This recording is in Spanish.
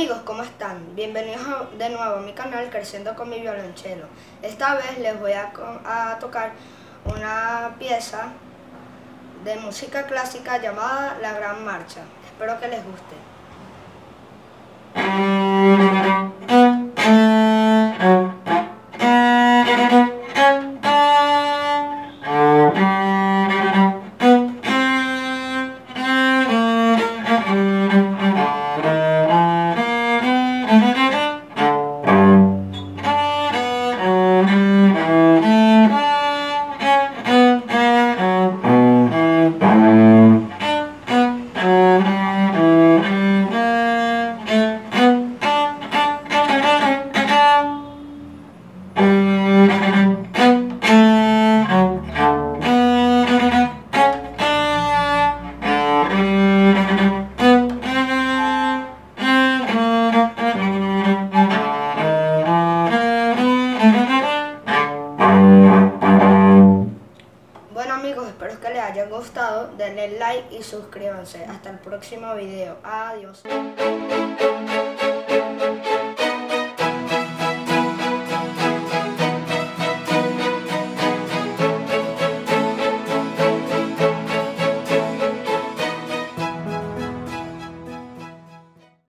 amigos, ¿cómo están? Bienvenidos de nuevo a mi canal Creciendo con mi violonchelo. Esta vez les voy a, tocar una pieza de música clásica llamada La Gran Marcha. Espero que les guste. Amigos, espero que les haya gustado. Denle like y suscríbanse. Hasta el próximo video. Adiós.